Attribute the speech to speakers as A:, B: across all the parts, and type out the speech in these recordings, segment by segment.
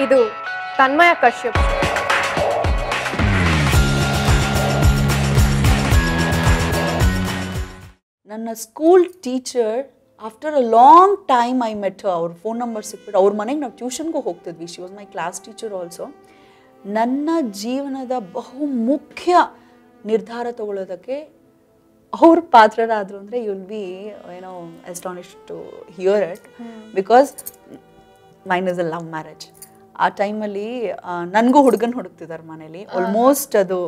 A: ಇದು ತನ್ಮಯ ಕಶ್ಯಪ್.
B: ನನ್ನ school teacher after a long time I met ಅವ್ರ ಫೋನ್ ನಂಬರ್ ಸಿಕ್ಬಿಟ್ಟು ಅವ್ರ ಮನೆಗೆ ನಾವು ಟ್ಯೂಷನ್ಗೂ ಹೋಗ್ತಿದ್ವಿ. She was my class teacher also ನನ್ನ ಜೀವನದ ಬಹು ಮುಖ್ಯ ನಿರ್ಧಾರ ತಗೊಳ್ಳೋದಕ್ಕೆ ಅವ್ರ ಪಾತ್ರರಾದರು ಅಂದರೆ ಯುಲ್ ಬಿ ಏನೋ astonish to hear it because mine is a love marriage ಆ ಟೈಮಲ್ಲಿ ನನಗೂ ಹುಡುಗನ ಹುಡುಕ್ತಿದ್ದಾರೆ ಮನೇಲಿ. ಆಲ್ಮೋಸ್ಟ್ ಅದು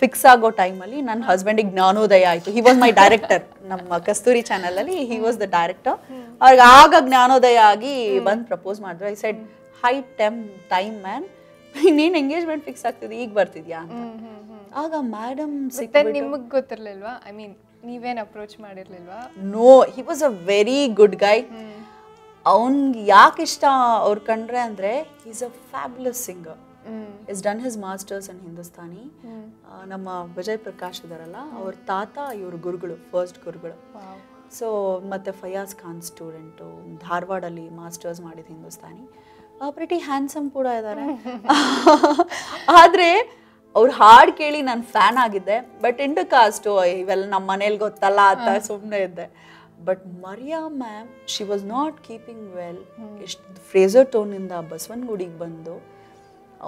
B: ಫಿಕ್ಸ್ ಆಗೋ ಟೈಮಲ್ಲಿ ನನ್ನ ಹಸ್ಬೆಂಡಿಗೆ ಜ್ಞಾನೋದಯ ಆಯಿತು. ಹಿ ವಾಸ್ ಮೈ ಡೈರೆಕ್ಟರ್ ನಮ್ಮ ಕಸ್ತೂರಿ ಚಾನಲಲ್ಲಿ ಹಿ ವಾಸ್ ದ ಡೈರೆಕ್ಟರ್ ಅವ್ರಿಗೆ ಆಗ ಜ್ಞಾನೋದಯ ಆಗಿ ಬಂದು ಪ್ರಪೋಸ್ ಮಾಡಿದ್ರು. ಐ ಸೆಡ್ ಹೈ ಟೆಮ್ ಟೈಮ್ ಮ್ಯಾನ್ ಇನ್ನೇನು ಎಂಗೇಜ್ಮೆಂಟ್ ಫಿಕ್ಸ್ ಆಗ್ತಿದೆ ಈಗ ಬರ್ತಿದ್ಯಾ ಅಂತ. ಆಗ ಮೇಡಮ್
A: ನಿಮಗೆ ಗೊತ್ತಿರಲಿಲ್ವಾ? ಐ ಮೀನ್ ನೀವೇನು approach ಮಾಡಿರ್ಲಿಲ್ವಾ?
B: No he was a very good guy ಅವನ್ಗೆ ಯಾಕೆ ಇಷ್ಟ ಅವ್ರು ಕಂಡ್ರೆ ಅಂದರೆ is a fabulous singer is done his masters and Hindustani ನಮ್ಮ ವಿಜಯ್ ಪ್ರಕಾಶ್ ಇದಾರಲ್ಲ ಅವ್ರ ತಾತ ಇವ್ರ ಗುರುಗಳು ಫಸ್ಟ್ ಗುರುಗಳು. ಸೊ ಮತ್ತೆ ಫಯಾಜ್ ಖಾನ್ ಸ್ಟೂಡೆಂಟು ಧಾರವಾಡಲ್ಲಿ ಮಾಸ್ಟರ್ಸ್ ಮಾಡಿದ ಹಿಂದೂಸ್ತಾನಿ ಪ್ರಿಟಿ ಹ್ಯಾಂಡ್ಸಮ್ ಕೂಡ ಇದ್ದಾರೆ ಆದರೆ ಅವ್ರ ಹಾಡು ಕೇಳಿ ನಾನು ಫ್ಯಾನ್ ಆಗಿದ್ದೆ ಬಟ್ ಇಂಟು ಕಾಸ್ಟು ಇವೆಲ್ಲ ನಮ್ಮ ಮನೇಲಿ ಗೊತ್ತಲ್ಲ ಅಂತ ಸುಮ್ಮನೆ ಇದ್ದೆ. But Maria ma'am she was not keeping well ಎಷ್ಟು ಫ್ರೇಸರ್ ಟೋನಿಂದ ಬಸವನಗುಡಿಗೆ ಬಂದು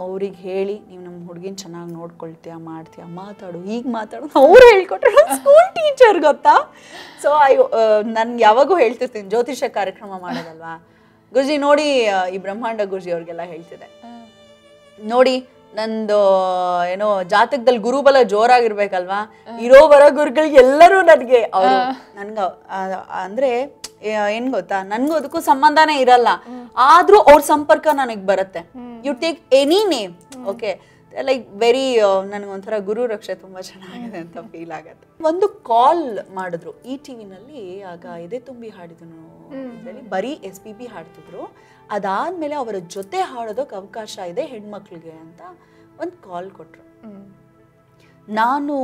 B: ಅವ್ರಿಗೆ ಹೇಳಿ ನೀವು ನಮ್ಮ ಹುಡುಗಿನ ಚೆನ್ನಾಗಿ ನೋಡ್ಕೊಳ್ತೀಯ ಮಾಡ್ತೀಯ ಮಾತಾಡು. ಈಗ ಮಾತಾಡು ಅವ್ರು ಹೇಳ್ಕೊಟ್ರು. ಸ್ಕೂಲ್ ಟೀಚರ್ ಗೊತ್ತಾ? ಸೊ ಐ ನನ್ಗೆ ಯಾವಾಗೂ ಹೇಳ್ತಿರ್ತೀನಿ ಜ್ಯೋತಿಷ ಕಾರ್ಯಕ್ರಮ ಮಾಡೋದಲ್ವಾ? ಗುರುಜಿ ನೋಡಿ ಈ ಬ್ರಹ್ಮಾಂಡ ಗುರುಜಿ ಅವ್ರಿಗೆಲ್ಲ ಹೇಳ್ತಿದೆ ನೋಡಿ ನಂದು ಏನೋ ಜಾತಕದಲ್ಲಿ ಗುರುಬಲ ಜೋರಾಗಿರ್ಬೇಕಲ್ವಾ? ಇರೋ ಬರ ಗುರುಗಳಿಗೆ ಎಲ್ಲರೂ ನನಗೆ ಅವರು. ನನ್ಗ ಅಂದ್ರೆ ಏನ್ ಗೊತ್ತಾ? ನನ್ಗೂ ಅದಕ್ಕೂ ಸಂಬಂಧನೇ ಇರಲ್ಲ. ಆದ್ರೂ ಅವ್ರ ಸಂಪರ್ಕ ನನಗ್ ಬರುತ್ತೆ. You take any name okay like very ನನಗೊಂಥರ ಗುರು ರಕ್ಷೆ ತುಂಬಾ ಚೆನ್ನಾಗಿದೆ ಅಂತ ಫೀಲ್ ಆಗತ್ತೆ. ಒಂದು ಕಾಲ್ ಮಾಡಿದ್ರು. ಈ ಟಿವಿನಲ್ಲಿ ಆಗ ಎದೆ ತುಂಬಿ ಹಾಡಿದನು ಬರೀ ಎಸ್ ಪಿ ಬಿ ಹಾಡ್ತಿದ್ರು. ಅದಾದ್ಮೇಲೆ ಅವರ ಜೊತೆ ಹಾಡೋದಕ್ಕೆ ಅವಕಾಶ ಇದೆ ಹೆಣ್ಮಕ್ಳಿಗೆ ಅಂತ ಒಂದು ಕಾಲ್ ಕೊಟ್ರು. ನಾನು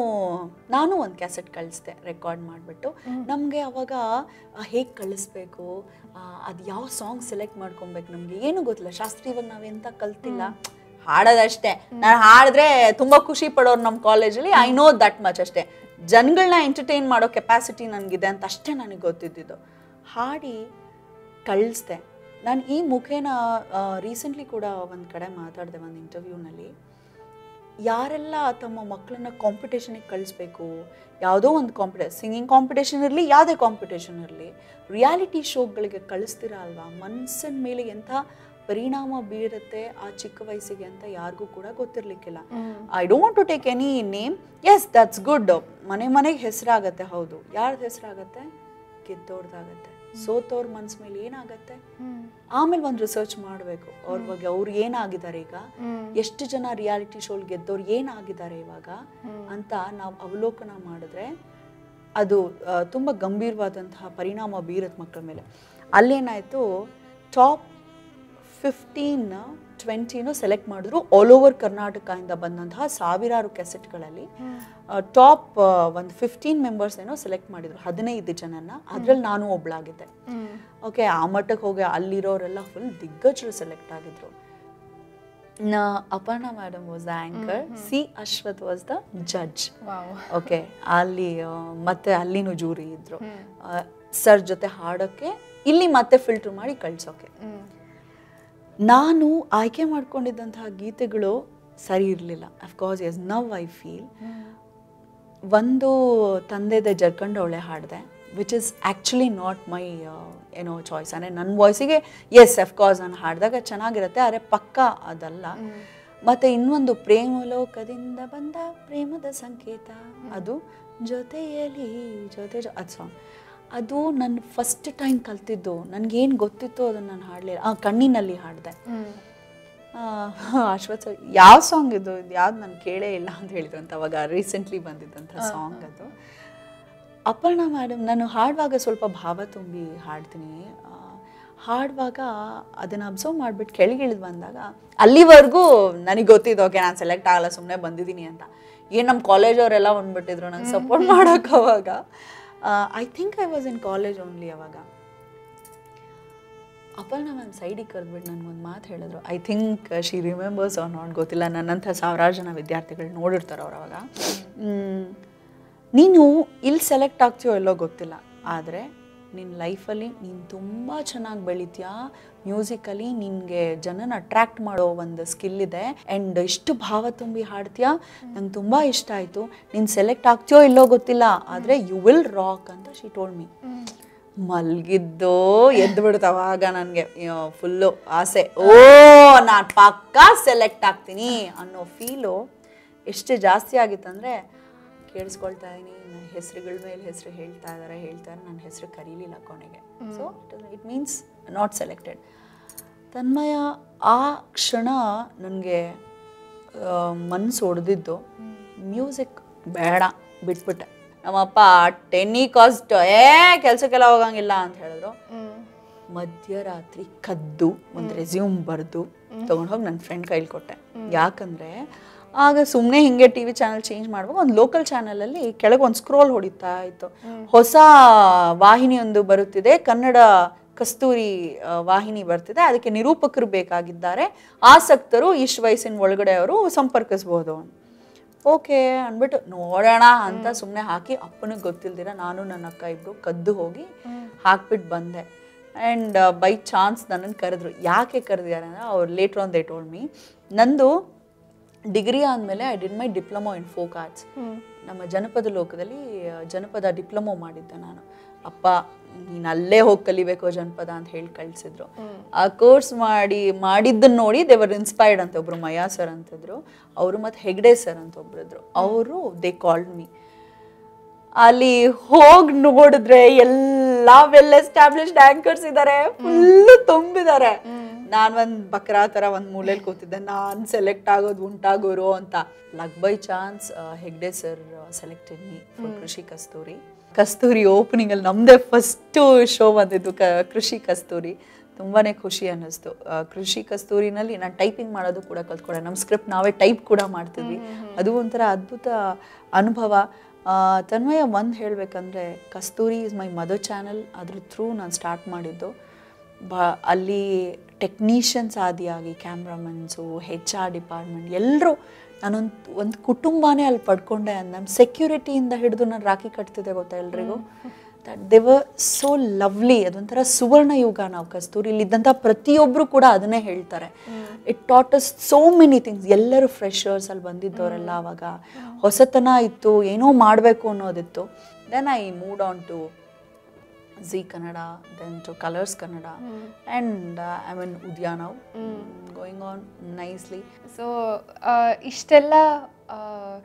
B: ನಾನು ಒಂದು ಕ್ಯಾಸೆಟ್ ಕಳಿಸ್ದೆ ರೆಕಾರ್ಡ್ ಮಾಡಿಬಿಟ್ಟು. ನಮಗೆ ಅವಾಗ ಹೇಗೆ ಕಳಿಸ್ಬೇಕು? ಅದು ಯಾವ ಸಾಂಗ್ ಸೆಲೆಕ್ಟ್ ಮಾಡ್ಕೊಬೇಕು ನಮಗೆ? ಏನು ಗೊತ್ತಿಲ್ಲ. ಶಾಸ್ತ್ರೀಯವಾಗಿ ನಾವೆಂತ ಕಲ್ತಿಲ್ಲ. ಹಾಡೋದಷ್ಟೇ. ನಾನು ಹಾಡಿದ್ರೆ ತುಂಬ ಖುಷಿ ಪಡೋರು ನಮ್ಮ ಕಾಲೇಜಲ್ಲಿ. ಐ ನೋ ದಟ್ ಮಚ್ ಅಷ್ಟೇ. ಜನಗಳನ್ನ ಎಂಟರ್ಟೈನ್ ಮಾಡೋ ಕೆಪಾಸಿಟಿ ನನಗಿದೆ ಅಂತ ಅಷ್ಟೇ ನನಗೆ ಗೊತ್ತಿದ್ದಿದ್ದು. ಹಾಡಿ ಕಳಿಸ್ದೆ. ನಾನು ಈ ಮುಖೇನ ರೀಸೆಂಟ್ಲಿ ಕೂಡ ಒಂದು ಕಡೆ ಮಾತಾಡಿದೆ ಒಂದು ಇಂಟರ್ವ್ಯೂನಲ್ಲಿ ಯಾರೆಲ್ಲ ತಮ್ಮ ಮಕ್ಕಳನ್ನ ಕಾಂಪಿಟೇಷನಿಗೆ ಕಳಿಸ್ಬೇಕು ಯಾವುದೋ ಒಂದು ಕಾಂಪಿಟೇ ಸಿಂಗಿಂಗ್ ಕಾಂಪಿಟೇಷನ್ ಇರಲಿ ಯಾವುದೇ ಕಾಂಪಿಟೇಷನ್ ಇರಲಿ ರಿಯಾಲಿಟಿ ಶೋಗಳಿಗೆ ಕಳಿಸ್ತೀರಾ ಅಲ್ವಾ? ಮನಸ್ಸಿನ ಮೇಲೆ ಎಂಥ ಪರಿಣಾಮ ಬೀರುತ್ತೆ ಆ ಚಿಕ್ಕ ವಯಸ್ಸಿಗೆ ಅಂತ ಯಾರಿಗೂ ಕೂಡ ಗೊತ್ತಿರಲಿಕ್ಕಿಲ್ಲ. I don't to take any name yes that's good ಮನೆ ಮನೆಗೆ ಹೆಸರಾಗತ್ತೆ ಹೌದು. ಯಾರ್ದು ಹೆಸರಾಗತ್ತೆ? ಗೆದ್ದವ್ರದ್ದಾಗತ್ತೆ ಸೋತವ್ರ ಮನ್ಸ್ ಮೇಲೆ ಏನಾಗತ್ತೆ? ಆಮೇಲೆ ಒಂದು ರಿಸರ್ಚ್ ಮಾಡ್ಬೇಕು. ಅವ್ರ ಬಗ್ಗೆ ಅವ್ರು ಏನಾಗಿದ್ದಾರೆ ಈಗ? ಎಷ್ಟು ಜನ ರಿಯಾಲಿಟಿ ಶೋಲ್ ಗೆದ್ದವ್ರು ಏನಾಗಿದ್ದಾರೆ ಇವಾಗ? ಅಂತ ನಾವು ಅವಲೋಕನ ಮಾಡಿದ್ರೆ ಅದು ತುಂಬಾ ತುಂಬ ಗಂಭೀರವಾದಂತಹ ಪರಿಣಾಮ ಬೀರತ್ ಮಕ್ಕಳ ಮೇಲೆ. ಅಲ್ಲೇನಾಯ್ತು? ಟಾಪ್ ಫಿಫ್ಟೀನ್ ಟ್ವೆಂಟಿನೂ ಸೆಲೆಕ್ಟ್ ಮಾಡಿದ್ರು. ಆಲ್ ಓವರ್ ಕರ್ನಾಟಕದಿಂದ ಬಂದಂತಹ ಸಾವಿರಾರು ಕ್ಯಾಸೆಟ್ಗಳಲ್ಲಿ ಟಾಪ್ ಒಂದು ಫಿಫ್ಟೀನ್ ಮೆಂಬರ್ಸ್ ಏನೋ ಸೆಲೆಕ್ಟ್ ಮಾಡಿದ್ರು. ಹದಿನೈದು ಜನನ ಅದ್ರಲ್ಲಿ ನಾನು ಒಬ್ಳಾಗಿದ್ದೆ. ಓಕೆ ಆ ಮಟ್ಟಕ್ಕೆ ಹೋಗಿ ಅಲ್ಲಿರೋರೆಲ್ಲ ಫುಲ್ ದಿಗ್ಗಜರು ಸೆಲೆಕ್ಟ್ ಆಗಿದ್ರು. Aparna madam was the anchor C Ashwath was the judge okay ಅಲ್ಲಿ ಮತ್ತೆ ಅಲ್ಲಿನೂ ಜೂರಿ ಇದ್ರು. ಸರ್ ಜೊತೆ ಹಾಡೋಕ್ಕೆ ಇಲ್ಲಿ ಮತ್ತೆ ಫಿಲ್ಟರ್ ಮಾಡಿ ಕಳ್ಸೋಕೆ. ನಾನು ಆಯ್ಕೆ ಮಾಡ್ಕೊಂಡಿದ್ದಂತಹ ಗೀತೆಗಳು ಸರಿ ಇರಲಿಲ್ಲ. Of course yes now I feel ಒಂದು ತಂದೆದ ಜರ್ಕಂಡವಳೆ ಹಾಡಿದೆ which is actually not my ಏನೋ ಚಾಯ್ಸ್ ಅಂದರೆ ನನ್ನ ವಾಯ್ಸಿಗೆ ಎಸ್ ಅಫ್ಕೋರ್ಸ್ ನಾನು ಹಾಡಿದಾಗ ಚೆನ್ನಾಗಿರುತ್ತೆ ಆದರೆ ಪಕ್ಕ ಅದಲ್ಲ. ಮತ್ತು ಇನ್ನೊಂದು ಪ್ರೇಮಲೋಕದಿಂದ ಬಂದ ಪ್ರೇಮದ ಸಂಕೇತ ಅದು ಜೊತೆಯಲ್ಲಿ ಜೊತೆ ಜೊ- ಅದು ಸಾಂಗ್ ಅದು ನನ್ನ ಫಸ್ಟ್ ಟೈಮ್ ಕಲ್ತಿದ್ದು. ನನಗೇನು ಗೊತ್ತಿತ್ತು ಅದನ್ನು ನಾನು ಹಾಡಲಿಲ್ಲ. ಆ ಕಣ್ಣಿನಲ್ಲಿ ಹಾಡಿದೆ. ಅಶ್ವಥ್ ಸರ್ ಯಾವ ಸಾಂಗ್ ಇದು? ಇದು ಯಾವ್ದು ನಾನು ಕೇಳೇ ಇಲ್ಲ ಅಂತ ಹೇಳಿದ್ರು ಅಂತ ಅವಾಗ ರೀಸೆಂಟ್ಲಿ ಬಂದಿದ್ದಂಥ ಸಾಂಗ್ ಅದು. ಅಪರ್ಣ ಮೇಡಮ್ ನಾನು ಹಾಡುವಾಗ ಸ್ವಲ್ಪ ಭಾವ ತುಂಬಿ ಹಾಡ್ತೀನಿ. ಹಾಡುವಾಗ ಅದನ್ನು ಅಬ್ಸರ್ವ್ ಮಾಡಿಬಿಟ್ಟು ಕೆಳಗಿಳಿದು ಬಂದಾಗ ಅಲ್ಲಿವರೆಗೂ ನನಗೆ ಗೊತ್ತಿದ್ದು ಓಕೆ ನಾನು ಸೆಲೆಕ್ಟ್ ಆಗಲ್ಲ ಸುಮ್ಮನೆ ಬಂದಿದ್ದೀನಿ ಅಂತ. ಏನು ನಮ್ಮ ಕಾಲೇಜವರೆಲ್ಲ ಬಂದ್ಬಿಟ್ಟಿದ್ರು. ನಂಗೆ ಸಪೋರ್ಟ್ ಮಾಡೋಕೆ ಅವಾಗ. I think I was in college only ಅವಾಗ. ಅಪರ್ಣ ಮ್ಯಾಮ್ ಸೈಡಿಗೆ ಕರೆದ್ಬಿಟ್ಟು ಒಂದು ಮಾತು ಹೇಳಿದ್ರು. ಐ ಥಿಂಕ್ ಶಿ ರಿಮೆಂಬರ್ಸ್ ಅವ್ರು ನೋಡಿ ಗೊತ್ತಿಲ್ಲ. ನನ್ನಂಥ ಸಾವಿರಾರು ಜನ ವಿದ್ಯಾರ್ಥಿಗಳು ನೋಡಿರ್ತಾರೆ ಅವ್ರು ಅವಾಗ. ನೀನು ಇಲ್ಲಿ ಸೆಲೆಕ್ಟ್ ಆಗ್ತೀಯೋ ಎಲ್ಲೋ ಗೊತ್ತಿಲ್ಲ. ಆದರೆ ನಿನ್ನ ಲೈಫಲ್ಲಿ ನೀನು ತುಂಬ ಚೆನ್ನಾಗಿ ಬೆಳಿತೀಯಾ? ಮ್ಯೂಸಿಕಲ್ಲಿ ನಿನಗೆ ಜನನ ಅಟ್ರ್ಯಾಕ್ಟ್ ಮಾಡೋ ಒಂದು ಸ್ಕಿಲ್ ಇದೆ. ಆ್ಯಂಡ್ ಇಷ್ಟು ಭಾವ ತುಂಬಿ ಹಾಡ್ತೀಯಾ? ನಂಗೆ ತುಂಬ ಇಷ್ಟ ಆಯಿತು. ನೀನು ಸೆಲೆಕ್ಟ್ ಆಗ್ತೀಯೋ ಇಲ್ಲೋ ಗೊತ್ತಿಲ್ಲ. ಆದರೆ ಯು ವಿಲ್ ರಾಕ್ ಅಂತ ಶಿ ಟೋಲ್ಡ್ ಮೀ ಮಲ್ಗಿದ್ದು ಎದ್ದು ಬಿಡ್ತಾವಾಗ ನನಗೆ. ಫುಲ್ಲು ಆಸೆ. ಓ ನಾನು ಪಕ್ಕ ಸೆಲೆಕ್ಟ್ ಆಗ್ತೀನಿ ಅನ್ನೋ ಫೀಲು ಎಷ್ಟು ಜಾಸ್ತಿ ಆಗಿತ್ತಂದರೆ ಕೇಳಿಸ್ಕೊಳ್ತಾ ಇದೀನಿ ನನ್ನ ಹೆಸರುಗಳ ಮೇಲೆ ಹೆಸರು ಹೇಳ್ತಾ ಇದ್ದಾರೆ ಹೇಳ್ತಾರೆ ನನ್ನ ಹೆಸರು ಕರೀಲಿಲ್ಲ ಕೊನೆಗೆ. So it means not selected Tanmaya ಆ ಕ್ಷಣ ನನಗೆ ಮನಸ್ಸು ಹೊಡೆದಿದ್ದು ಮ್ಯೂಸಿಕ್ ಬೇಡ ಬಿಟ್ಬಿಟ್ಟೆ. ನಮ್ಮಪ್ಪ ಟೆನ್ನಿ ಕಾಸ್ಟ್ ಏ ಕೆಲಸಕ್ಕೆಲ್ಲ ಹೋಗಂಗಿಲ್ಲ ಅಂತ ಹೇಳಿದ್ರು. ಮಧ್ಯರಾತ್ರಿ ಕದ್ದು ಒಂದು ರೆಸ್ಯೂಮ್ ಬರೆದು ತೊಗೊಂಡೋಗಿ ನನ್ನ ಫ್ರೆಂಡ್ ಕೈಲಿ ಕೊಟ್ಟೆ. ಯಾಕಂದರೆ ಆಗ ಸುಮ್ಮನೆ ಹಿಂಗೆ ಟಿ ವಿ ಚಾನಲ್ ಚೇಂಜ್ ಮಾಡುವಾಗ ಒಂದು ಲೋಕಲ್ ಚಾನಲಲ್ಲಿ ಕೆಳಗೆ ಒಂದು ಸ್ಕ್ರೋಲ್ ಹೊಡಿತಾ ಇತ್ತು. ಹೊಸ ವಾಹಿನಿಯೊಂದು ಬರುತ್ತಿದೆ ಕನ್ನಡ ಕಸ್ತೂರಿ ವಾಹಿನಿ ಬರ್ತಿದೆ. ಅದಕ್ಕೆ ನಿರೂಪಕರು ಬೇಕಾಗಿದ್ದಾರೆ. ಆಸಕ್ತರು ಇಷ್ಟು ವಯಸ್ಸಿನ ಒಳಗಡೆ ಅವರು ಸಂಪರ್ಕಿಸ್ಬೋದು. ಓಕೆ ಅಂದ್ಬಿಟ್ಟು ನೋಡೋಣ ಅಂತ ಸುಮ್ಮನೆ ಹಾಕಿ ಅಪ್ಪನಿಗೆ ಗೊತ್ತಿಲ್ದಿರ ನಾನು ನನ್ನ ಅಕ್ಕ ಇಬ್ರು ಕದ್ದು ಹೋಗಿ ಹಾಕ್ಬಿಟ್ಟು ಬಂದೆ. ಆ್ಯಂಡ್ ಬೈ ಚಾನ್ಸ್ ನನ್ನನ್ನು ಕರೆದ್ರು. ಯಾಕೆ ಕರೆದಿದ್ದಾರೆ ಅಂದರೆ ಅವ್ರು later on they told me ನಂದು ಡಿಗ್ರಿ ಆದಮೇಲೆ I did my diploma in folk arts ನಮ್ಮ ಜನಪದ ಲೋಕದಲ್ಲಿ ಜನಪದ ಡಿಪ್ಲೊಮೊ ಮಾಡಿದ್ದೆ ನಾನು. ಅಪ್ಪ, ನೀನು ಅಲ್ಲೇ ಹೋಗಿ ಕಲಿಬೇಕು ಜನಪದ ಅಂತ ಹೇಳಿ ಕಳಿಸಿದ್ರು. ಆ ಕೋರ್ಸ್ ಮಾಡಿ ಮಾಡಿದ್ದನ್ನು ನೋಡಿ ದೇವರ್ ಇನ್ಸ್ಪೈರ್ಡ್ ಅಂತ ಒಬ್ರು ಮಯಾ ಸರ್ ಅಂತಿದ್ರು. ಅವರು ಮತ್ತು ಹೆಗ್ಡೆ ಸರ್ ಅಂತ ಒಬ್ರಿದ್ರು. ಅವರು ದೇ ಕಾಲ್ಡ್ ಮೀ ಅಲ್ಲಿ ಹೋಗಿ ನೋಡಿದ್ರೆ ಎಲ್ಲ ವೆಲ್ ಎಸ್ಟಾಬ್ಲಿಷ್ಡ್ ಆಂಕರ್ಸ್ ಇದ್ದಾರೆ ಫುಲ್ ತುಂಬಿದ್ದಾರೆ ನಾನ್ ಒಂದು ಬಕ್ರಾ ಥರ ಒಂದು ಮೂಲೆಯಲ್ಲಿ ಕೂತಿದ್ದೆ. ನಾನು ಸೆಲೆಕ್ಟ್ ಆಗೋದು ಉಂಟಾಗೋರು ಅಂತ. Luck by chance Hegde sir selected me Krishi Kasturi. Kasturi opening ಅಲ್ಲಿ ಫಸ್ಟು ಫಸ್ಟ್ ಶೋ ಬಂದಿದ್ದು ಕ ಕೃಷಿ ಕಸ್ತೂರಿ. ತುಂಬಾನೇ ಖುಷಿ ಅನ್ನಿಸ್ತು. ಕೃಷಿ ಕಸ್ತೂರಿನಲ್ಲಿ ನಾನು ಟೈಪಿಂಗ್ ಮಾಡೋದು ಕೂಡ ಕಲ್ತ್ಕೊಂಡೆ. ನಮ್ಮ ಸ್ಕ್ರಿಪ್ಟ್ ನಾವೇ ಟೈಪ್ ಕೂಡ ಮಾಡ್ತಿದ್ವಿ. ಅದು ಒಂಥರ ಅದ್ಭುತ ಅನುಭವ. ತನ್ಮಯ ಒಂದು ಹೇಳಬೇಕಂದ್ರೆ Kasturi is my mother channel ಅದ್ರ ಥ್ರೂ ನಾನು ಸ್ಟಾರ್ಟ್ ಮಾಡಿದ್ದು. ಬ ಅಲ್ಲಿ ಟೆಕ್ನಿಷಿಯನ್ಸ್ ಆದಿಯಾಗಿ ಕ್ಯಾಮ್ರಾಮನ್ಸು ಹೆಚ್ ಆರ್ ಡಿಪಾರ್ಟ್ಮೆಂಟ್ ಎಲ್ಲರೂ ನಾನೊಂದು ಒಂದು ಕುಟುಂಬನೇ ಅಲ್ಲಿ ಪಡ್ಕೊಂಡೆ ನಮ್ಮ ಸೆಕ್ಯೂರಿಟಿಯಿಂದ ಹಿಡಿದು ನಾನು ರಾಖಿ ಕಟ್ತಿದ್ದೆ ಗೊತ್ತಾ ಎಲ್ರಿಗೂ? That they were so lovely ಅದೊಂಥರ ಸುವರ್ಣ ಯುಗ ನಾವು ಕಸ್ತೂರಿಲಿ ಇದ್ದಂಥ ಪ್ರತಿಯೊಬ್ಬರು ಕೂಡ ಅದನ್ನೇ ಹೇಳ್ತಾರೆ. It taught us so many things ಎಲ್ಲರೂ ಫ್ರೆಶರ್ಸ್ ಅಲ್ಲಿ ಬಂದಿದ್ದವರೆಲ್ಲ ಅವಾಗ ಹೊಸತನ ಇತ್ತು ಏನೋ ಮಾಡಬೇಕು ಅನ್ನೋದಿತ್ತು. Then I moved on to Zee Kannada then to Colors Kannada and I mean Udyana going on nicely
A: so ಇಷ್ಟೆಲ್ಲ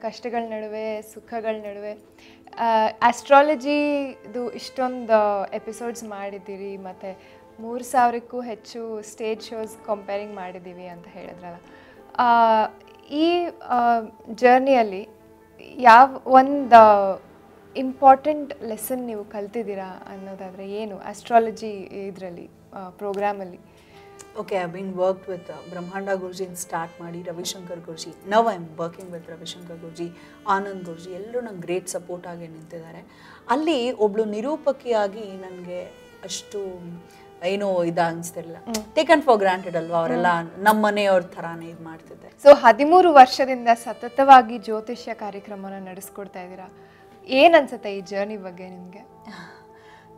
A: ಕಷ್ಟಗಳ ನಡುವೆ ಸುಖಗಳ ನಡುವೆ ಆಸ್ಟ್ರಾಲಜಿದು ಇಷ್ಟೊಂದು ಎಪಿಸೋಡ್ಸ್ ಮಾಡಿದ್ದೀರಿ. ಮತ್ತು ಮೂರು ಸಾವಿರಕ್ಕೂ ಹೆಚ್ಚು ಸ್ಟೇಜ್ ಶೋಸ್ ಕಂಪೇರಿಂಗ್ ಮಾಡಿದ್ದೀವಿ ಅಂತ ಹೇಳಿದ್ರಲ್ಲ. ಈ ಜರ್ನಿಯಲ್ಲಿ ಯಾವ ಒಂದು ಇಂಪಾರ್ಟೆಂಟ್ ಲೆಸನ್ ನೀವು ಕಲ್ತಿದ್ದೀರಾ ಅನ್ನೋದಾದರೆ ಏನು? ಆಸ್ಟ್ರಾಲಜಿ ಇದರಲ್ಲಿ ಪ್ರೋಗ್ರಾಮಲ್ಲಿ
B: okay I been work with Brahmanda ಗುರುಜಿನ start ಮಾಡಿ Ravishankar guruji now I am working with Ravishankar guruji Anand guruji ಎಲ್ಲರೂ ನಂಗೆ ಗ್ರೇಟ್ ಸಪೋರ್ಟ್ ಆಗಿ ನಿಂತಿದ್ದಾರೆ. ಅಲ್ಲಿ ಒಬ್ಳು ನಿರೂಪಕಿಯಾಗಿ ನನಗೆ ಅಷ್ಟು ಏನೋ ಇದು ಅನಿಸ್ತಿರಲಿಲ್ಲ. ಟೇಕನ್ ಫಾರ್ ಗ್ರಾಂಟೆಡ್ ಅಲ್ವಾ ಅವರೆಲ್ಲ ನಮ್ಮ ಮನೆಯವ್ರ ಥರಾನೇ ಇದು ಮಾಡ್ತಿದ್ದೆ
A: ಸೊ ಹದಿಮೂರು ವರ್ಷದಿಂದ ಸತತವಾಗಿ ಜ್ಯೋತಿಷ್ಯ ಕಾರ್ಯಕ್ರಮನ ನಡೆಸ್ಕೊಡ್ತಾ ಇದ್ದೀರಾ? ಏನ್ ಅನ್ಸುತ್ತೆ ಈ ಜರ್ನಿ ಬಗ್ಗೆ ನಿಮ್ಗೆ?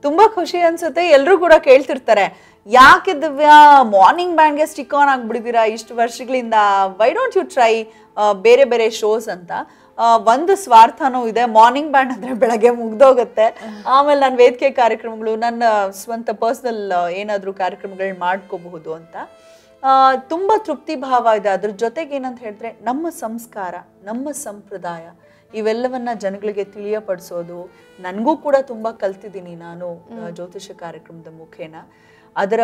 B: ತುಂಬಾ ಖುಷಿ ಅನ್ಸುತ್ತೆ. ಎಲ್ಲರೂ ಕೂಡ ಕೇಳ್ತಿರ್ತಾರೆ, ಯಾಕೆ ದಿವ್ಯಾ ಮಾರ್ನಿಂಗ್ ಬ್ಯಾಂಡ್ಗೆ ಸ್ಟಿಕ್ ಆನ್ ಆಗಿಬಿಡಿದೀರಾ ಇಷ್ಟು ವರ್ಷಗಳಿಂದ? ವೈ ಡೋಂಟ್ ಯು ಟ್ರೈ ಬೇರೆ ಬೇರೆ ಶೋಸ್ ಅಂತ? ಒಂದು ಸ್ವಾರ್ಥನೂ ಇದೆ. ಮಾರ್ನಿಂಗ್ ಬ್ಯಾಂಡ್ ಅಂದ್ರೆ ಬೆಳಗ್ಗೆ ಮುಗ್ದೋಗುತ್ತೆ. ಆಮೇಲೆ ನಾನು ವೇದಿಕೆ ಕಾರ್ಯಕ್ರಮಗಳು, ನನ್ನ ಸ್ವಂತ ಪರ್ಸ್ನಲ್ ಏನಾದರೂ ಕಾರ್ಯಕ್ರಮಗಳು ಮಾಡ್ಕೋಬಹುದು ಅಂತ. ತುಂಬ ತೃಪ್ತಿ ಭಾವ ಇದೆ. ಅದ್ರ ಜೊತೆಗೆ ಏನಂತ ಹೇಳಿದ್ರೆ, ನಮ್ಮ ಸಂಸ್ಕಾರ, ನಮ್ಮ ಸಂಪ್ರದಾಯ ಇವೆಲ್ಲವನ್ನ ಜನಗಳಿಗೆ ತಿಳಿಯಪಡಿಸೋದು. ನನಗೂ ಕೂಡ ತುಂಬ ಕಲ್ತಿದ್ದೀನಿ ನಾನು ಜ್ಯೋತಿಷ್ಯ ಜ್ಯೋತಿಷ ಕಾರ್ಯಕ್ರಮದ ಮುಖೇನ. ಅದರ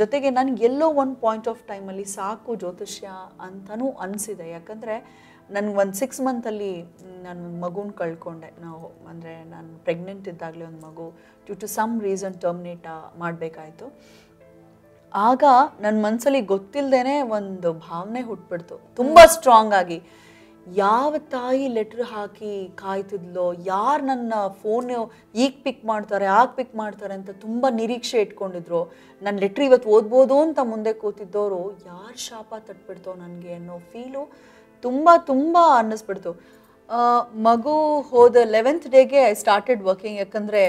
B: ಜೊತೆಗೆ ನನಗೆ ಎಲ್ಲೋ ಒಂದು ಪಾಯಿಂಟ್ ಆಫ್ ಟೈಮಲ್ಲಿ ಸಾಕು ಜ್ಯೋತಿಷ್ಯ ಅಂತಲೂ ಅನಿಸಿದೆ. ಯಾಕಂದರೆ ನನಗೆ ಒಂದು ಸಿಕ್ಸ್ ಮಂತಲ್ಲಿ ನಾನು ಒಂದು ಮಗುನ ಕಳ್ಕೊಂಡೆ. ನಾವು ಅಂದರೆ ನಾನು ಪ್ರೆಗ್ನೆಂಟ್ ಇದ್ದಾಗಲೇ ಒಂದು ಮಗು due to some reason terminate ಮಾಡಬೇಕಾಯಿತು. ಆಗ ನನ್ನ ಮನಸ್ಸಲ್ಲಿ ಗೊತ್ತಿಲ್ಲದೇ ಒಂದು ಭಾವನೆ ಹುಟ್ಬಿಡ್ತು. ತುಂಬ ಸ್ಟ್ರಾಂಗ್ ಆಗಿ. ಯಾವ ತಾಯಿ ಲೆಟ್ರ್ ಹಾಕಿ ಕಾಯ್ತಿದ್ಲೋ, ಯಾರು ನನ್ನ ಫೋನ್ ಈಗ ಪಿಕ್ ಮಾಡ್ತಾರೆ, ಆಗ ಪಿಕ್ ಮಾಡ್ತಾರೆ ಅಂತ ತುಂಬ ನಿರೀಕ್ಷೆ ಇಟ್ಕೊಂಡಿದ್ರು. ನನ್ನ ಲೆಟ್ರ್ ಇವತ್ತು ಓದ್ಬೋದು ಅಂತ ಮುಂದೆ ಕೂತಿದ್ದವರು ಯಾರು ಶಾಪ ತಟ್ಬಿಡ್ತೋ ನನಗೆ ಅನ್ನೋ ಫೀಲು ತುಂಬ ತುಂಬ ಅನ್ನಿಸ್ಬಿಡ್ತು. ಮಗು ಹೋದ ಲೆವೆಂತ್ ಡೇಗೆ ಐ ಸ್ಟಾರ್ಟೆಡ್ ವರ್ಕಿಂಗ್ ಯಾಕಂದರೆ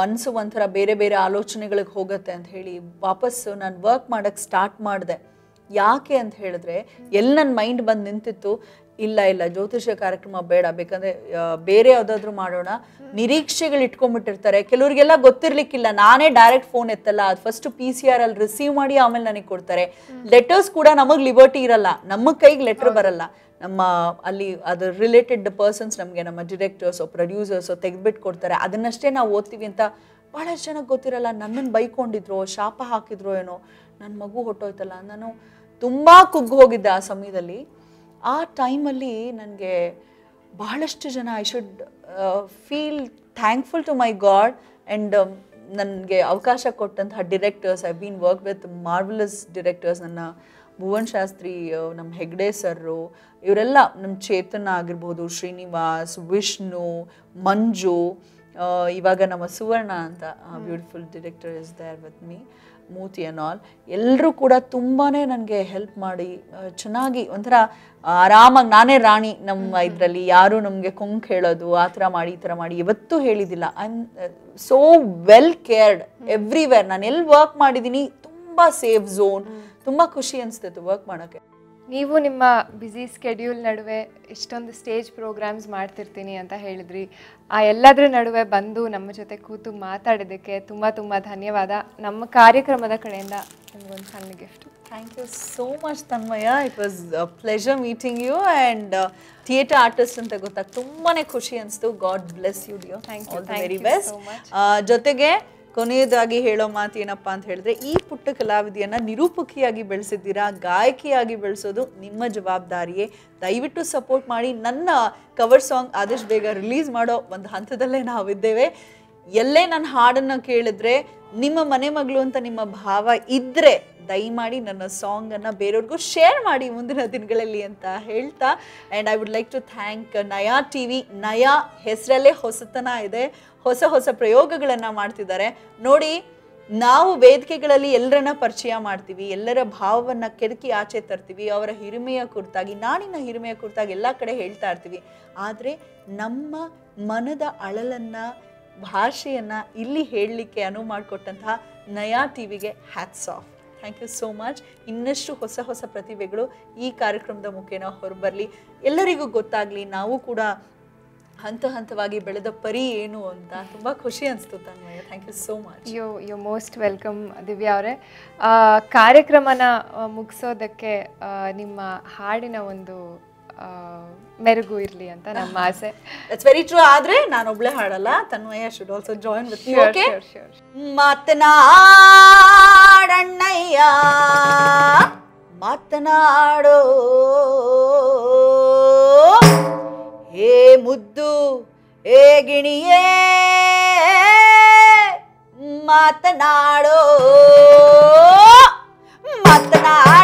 B: ಮನಸ್ಸು ಒಂಥರ ಬೇರೆ ಬೇರೆ ಆಲೋಚನೆಗಳಿಗೆ ಹೋಗುತ್ತೆ ಅಂತ ಹೇಳಿ ವಾಪಸ್ಸು ನಾನು ವರ್ಕ್ ಮಾಡೋಕ್ಕೆ ಸ್ಟಾರ್ಟ್ ಮಾಡಿದೆ. ಯಾಕೆ ಅಂತ ಹೇಳಿದ್ರೆ ಎಲ್ಲಿ ನನ್ನ ಮೈಂಡ್ ಬಂದು ನಿಂತಿತ್ತು ಇಲ್ಲ ಇಲ್ಲ ಜ್ಯೋತಿಷ್ಯ ಕಾರ್ಯಕ್ರಮ ಬೇಡ ಬೇಕಂದ್ರೆ ಬೇರೆ ಯಾವುದಾದ್ರೂ ಮಾಡೋಣ. ನಿರೀಕ್ಷೆಗಳು ಇಟ್ಕೊಂಡ್ಬಿಟ್ಟಿರ್ತಾರೆ. ಕೆಲವರಿಗೆಲ್ಲ ಗೊತ್ತಿರ್ಲಿಕ್ಕಿಲ್ಲ. ನಾನೇ ಡೈರೆಕ್ಟ್ ಫೋನ್ ಎತ್ತಲ್ಲ. ಅದು ಫಸ್ಟ್ ಪಿ ಸಿ ಆರ್ ಅಲ್ಲಿ ರಿಸೀವ್ ಮಾಡಿ ಆಮೇಲೆ ನನಗೆ ಕೊಡ್ತಾರೆ. ಲೆಟರ್ಸ್ ಕೂಡ ನಮಗೆ ಲಿಬರ್ಟಿ ಇರಲ್ಲ. ನಮ್ಮ ಕೈಗೆ ಲೆಟರ್ ಬರಲ್ಲ. ನಮ್ಮ ಅಲ್ಲಿ ಅದ್ರ ರಿಲೇಟೆಡ್ ಪರ್ಸನ್ಸ್ ನಮಗೆ ನಮ್ಮ ಡಿರೆಕ್ಟರ್ಸ್ ಪ್ರೊಡ್ಯೂಸರ್ಸ್ ತೆಗೆದ್ಬಿಟ್ಟು ಕೊಡ್ತಾರೆ. ಅದನ್ನಷ್ಟೇ ನಾವು ಓದ್ತೀವಿ ಅಂತ ಭಾಳಷ್ಟು ಜನಕ್ಕೆ ಗೊತ್ತಿರಲ್ಲ. ನನ್ನನ್ನು ಬೈಕೊಂಡಿದ್ರು ಶಾಪ ಹಾಕಿದ್ರು ಏನೋ. ನನ್ನ ಮಗು ಹೊಟ್ಟೋಯ್ತಲ್ಲ ನಾನು ತುಂಬ ಕುಗ್ಗು ಹೋಗಿದ್ದೆ ಆ ಸಮಯದಲ್ಲಿ. ಆ ಟೈಮಲ್ಲಿ ನನಗೆ ಬಹಳಷ್ಟು ಜನ I should feel thankful to my god and ನನಗೆ ಅವಕಾಶ ಕೊಟ್ಟಂತಹ directors I been work with marvelous directors ನನ್ನ ಭುವನ್ ಶಾಸ್ತ್ರಿ ನಮ್ಮ ಹೆಗ್ಡೆ ಸರ್ರು ಇವರೆಲ್ಲ ನಮ್ಮ ಚೇತನ ಆಗಿರ್ಬೋದು ಶ್ರೀನಿವಾಸ್ ವಿಷ್ಣು ಮಂಜು ಇವಾಗ ನಮ್ಮ ಸುವರ್ಣ ಅಂತ beautiful director is there with me ಮೂತಿ ಆ್ಯಂಡ್ ಆಲ್ ಎಲ್ಲರೂ ಕೂಡ ತುಂಬಾ ನನಗೆ ಹೆಲ್ಪ್ ಮಾಡಿ ಚೆನ್ನಾಗಿ ಒಂಥರ ಆರಾಮಾಗಿ ನಾನೇ ರಾಣಿ ನಮ್ಮ ಇದರಲ್ಲಿ ಯಾರು ನಮಗೆ ಕೊಂಕ್ ಹೇಳೋದು ಆ ಥರ ಮಾಡಿ ಈ ಥರ ಮಾಡಿ ಇವತ್ತೂ ಹೇಳಿದ್ದಿಲ್ಲ I am so well cared everywhere ನಾನು ಎಲ್ಲಿ ವರ್ಕ್ ಮಾಡಿದ್ದೀನಿ ತುಂಬ ಸೇಫ್ ಝೋನ್ ತುಂಬ ಖುಷಿ ಅನಿಸ್ತಿತ್ತು ವರ್ಕ್ ಮಾಡೋಕ್ಕೆ.
A: ನೀವು ನಿಮ್ಮ ಬ್ಯುಸಿ ಸ್ಕೆಡ್ಯೂಲ್ ನಡುವೆ ಇಷ್ಟೊಂದು ಸ್ಟೇಜ್ ಪ್ರೋಗ್ರಾಮ್ಸ್ ಮಾಡ್ತಿರ್ತೀನಿ ಅಂತ ಹೇಳಿದ್ರಿ. ಆ ಎಲ್ಲದರ ನಡುವೆ ಬಂದು ನಮ್ಮ ಜೊತೆ ಕೂತು ಮಾತಾಡಿದ್ದಕ್ಕೆ ತುಂಬ ತುಂಬ ಧನ್ಯವಾದ. ನಮ್ಮ ಕಾರ್ಯಕ್ರಮದ ಕಡೆಯಿಂದ ನಿಮಗೊಂದು ಸಣ್ಣ gift
B: thank you so much Tanmaya it was pleasure meeting you and theater artist ಅಂತ ಗೊತ್ತಾಗ ತುಂಬಾ ಖುಷಿ ಅನಿಸ್ತು. ಗಾಡ್ ಬ್ಲೆಸ್ ಯು ಡಿಯೋ ಥ್ಯಾಂಕ್
A: ಯು
B: ವೆರಿ ಬೆಸ್ಟ್ ಜೊತೆಗೆ ಕೊನೆಯದಾಗಿ ಹೇಳೋ ಮಾತು ಏನಪ್ಪ ಅಂತ ಹೇಳಿದ್ರೆ, ಈ ಪುಟ್ಟ ಕಲಾವಿದೆಯನ್ನು ನಿರೂಪಕಿಯಾಗಿ ಬೆಳೆಸಿದ್ದೀರಾ, ಗಾಯಕಿಯಾಗಿ ಬೆಳೆಸೋದು ನಿಮ್ಮ ಜವಾಬ್ದಾರಿಯೇ. ದಯವಿಟ್ಟು ಸಪೋರ್ಟ್ ಮಾಡಿ, ನನ್ನ ಕವರ್ ಸಾಂಗ್ ಆದಷ್ಟು ಬೇಗ ರಿಲೀಸ್ ಮಾಡೋ ಒಂದು ಹಂತದಲ್ಲೇ ನಾವಿದ್ದೇವೆ. ಎಲ್ಲೇ ನನ್ನ ಹಾಡನ್ನು ಕೇಳಿದ್ರೆ ನಿಮ್ಮ ಮನೆ ಮಗಳು ಅಂತ ನಿಮ್ಮ ಭಾವ ಇದ್ರೆ ದಯಮಾಡಿ ನನ್ನ ಸಾಂಗನ್ನು ಬೇರೆಯವ್ರಿಗೂ ಶೇರ್ ಮಾಡಿ ಮುಂದಿನ ದಿನಗಳಲ್ಲಿ ಅಂತ ಹೇಳ್ತಾ. And I would like to thank Naya T V Naya ಹೆಸರಲ್ಲೇ ಹೊಸತನ ಇದೆ. ಹೊಸ ಹೊಸ ಪ್ರಯೋಗಗಳನ್ನು ಮಾಡ್ತಿದ್ದಾರೆ. ನೋಡಿ, ನಾವು ವೇದಿಕೆಗಳಲ್ಲಿ ಎಲ್ಲರನ್ನ ಪರಿಚಯ ಮಾಡ್ತೀವಿ, ಎಲ್ಲರ ಭಾವವನ್ನು ಕೆದಕಿ ಆಚೆ ತರ್ತೀವಿ, ಅವರ ಹಿರಿಮೆಯ ಕುರಿತಾಗಿ ನಾಡಿನ ಹಿರಿಮೆಯ ಕುರಿತಾಗಿ ಎಲ್ಲ ಕಡೆ ಹೇಳ್ತಾ ಇರ್ತೀವಿ. ಆದರೆ ನಮ್ಮ ಮನದ ಅಳಲನ್ನು ಭಾಷೆಯನ್ನು ಇಲ್ಲಿ ಹೇಳಲಿಕ್ಕೆ ಅನುವು ಮಾಡಿಕೊಟ್ಟಂತಹ Naya T ವಿಗೆ hats off thank you so much ಇನ್ನಷ್ಟು ಹೊಸ ಹೊಸ ಪ್ರತಿಭೆಗಳು ಈ ಕಾರ್ಯಕ್ರಮದ ಮುಖೇನ ಹೊರಬರಲಿ. ಎಲ್ಲರಿಗೂ ಗೊತ್ತಾಗಲಿ, ನಾವು ಕೂಡ ಹಂತ ಹಂತವಾಗಿ ಬೆಳೆದ ಪರಿ ಏನು ಅಂತ ತುಂಬ ಖುಷಿ ಅನಿಸ್ತು Tanmaya thank you so much
A: you you most welcome Divya ಅವರೇ. ಕಾರ್ಯಕ್ರಮನ ಮುಗಿಸೋದಕ್ಕೆ ನಿಮ್ಮ ಹಾಡಿನ ಒಂದು ಮೆರುಗು ಇರಲಿ ಅಂತ ನಮ್ಮ ಆಸೆ.
B: ಇಟ್ಸ್ ವೆರಿ ಟ್ರೂ ಆದ್ರೆ ನಾನು ಒಬ್ಳೆ ಹಾಡಲ್ಲ. Tanvaya should also join with
A: you
B: okay. ಮಾತನಾಡಣ್ಣಯ್ಯ. ಮಾತನಾಡೋ. ಹೇ ಮುದ್ದು ಹೇ ಗಿಣಿಯೇ. ಮಾತನಾಡೋ. ಮಾತನಾಡಣ್ಣಯ್ಯ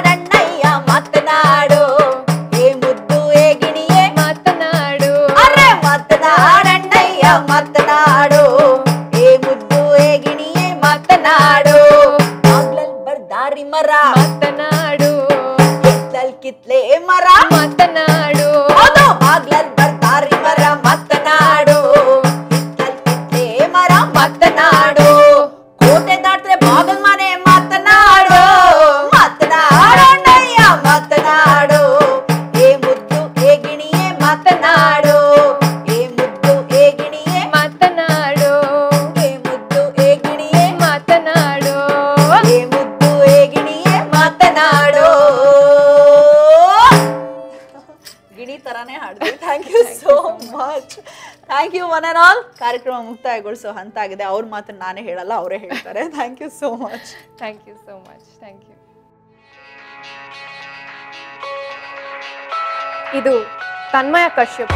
B: ಕಿತ್ಲಲ್ ಕಿತ್ಲೆ ಮರ
A: ಮಾತನಾಡು
B: ಥ್ಯಾಂಕ್ ಯು ಒನ್ ಆಲ್ ಕಾರ್ಯಕ್ರಮ ಮುಕ್ತಾಯಗೊಳಿಸೋ ಹಂತ ಆಗಿದೆ ಅವ್ರ ಮಾತ್ರ ನಾನೇ ಹೇಳಲ್ಲ, ಅವರೇ ಹೇಳ್ತಾರೆ. Thank you so much
A: thank you so much thank you ಇದು ತನ್ಮಯ ಕಶ್ಯಪ್.